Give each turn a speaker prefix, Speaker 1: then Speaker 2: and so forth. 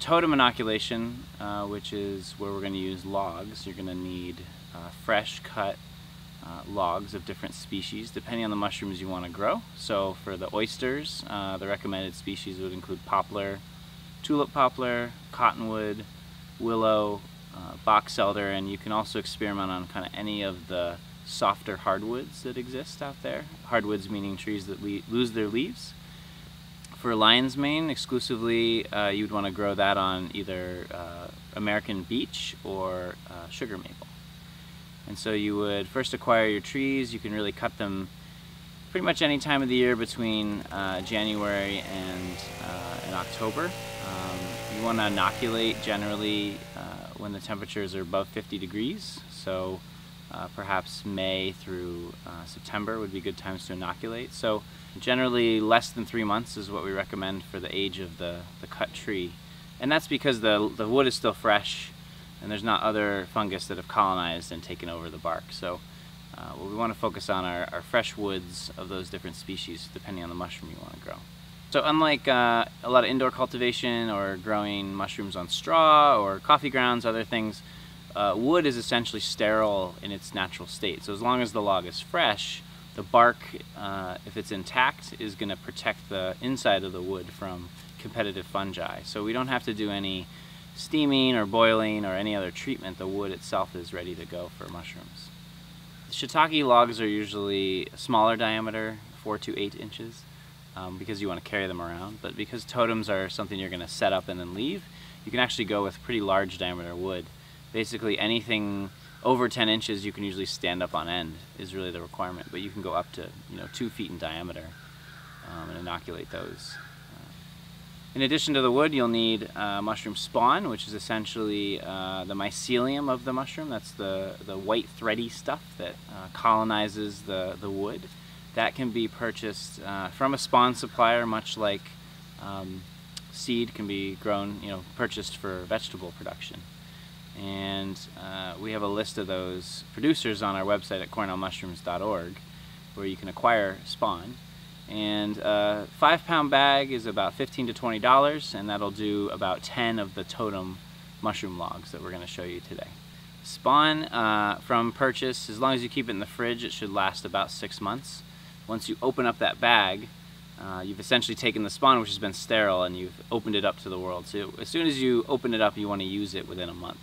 Speaker 1: totem inoculation, uh, which is where we're going to use logs, you're going to need uh, fresh cut uh, logs of different species depending on the mushrooms you want to grow. So for the oysters, uh, the recommended species would include poplar, tulip poplar, cottonwood, willow, uh, box elder, and you can also experiment on kind of any of the softer hardwoods that exist out there. Hardwoods meaning trees that lose their leaves. For lion's mane exclusively, uh, you'd want to grow that on either uh, American beech or uh, sugar maple. And so you would first acquire your trees. You can really cut them pretty much any time of the year between uh, January and, uh, and October. Um, you want to inoculate generally uh, when the temperatures are above 50 degrees. So uh, perhaps May through uh, September would be good times to inoculate. So generally less than three months is what we recommend for the age of the, the cut tree. And that's because the, the wood is still fresh and there's not other fungus that have colonized and taken over the bark. So uh, well, we want to focus on are, our, fresh woods of those different species depending on the mushroom you want to grow. So unlike uh, a lot of indoor cultivation or growing mushrooms on straw or coffee grounds, other things, uh, wood is essentially sterile in its natural state. So as long as the log is fresh, the bark, uh, if it's intact, is going to protect the inside of the wood from competitive fungi. So we don't have to do any steaming or boiling or any other treatment. The wood itself is ready to go for mushrooms. Shiitake logs are usually smaller diameter, 4 to 8 inches, um, because you want to carry them around. But because totems are something you're going to set up and then leave, you can actually go with pretty large diameter wood basically anything over 10 inches you can usually stand up on end is really the requirement but you can go up to you know two feet in diameter um, and inoculate those. Uh, in addition to the wood you'll need uh, mushroom spawn which is essentially uh, the mycelium of the mushroom. That's the the white thready stuff that uh, colonizes the the wood. That can be purchased uh, from a spawn supplier much like um, seed can be grown you know purchased for vegetable production and uh, we have a list of those producers on our website at cornellmushrooms.org where you can acquire spawn. And a uh, five pound bag is about 15 to $20 and that'll do about 10 of the totem mushroom logs that we're going to show you today. Spawn uh, from purchase, as long as you keep it in the fridge, it should last about six months. Once you open up that bag, uh, you've essentially taken the spawn which has been sterile and you've opened it up to the world. So as soon as you open it up, you want to use it within a month.